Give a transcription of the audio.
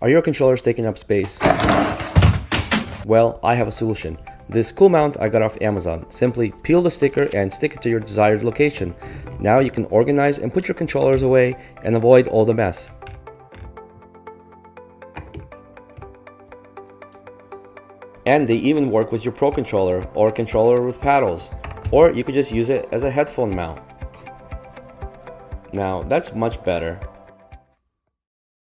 Are your controllers taking up space? Well, I have a solution. This cool mount I got off Amazon. Simply peel the sticker and stick it to your desired location. Now you can organize and put your controllers away and avoid all the mess. And they even work with your Pro controller or controller with paddles, or you could just use it as a headphone mount. Now that's much better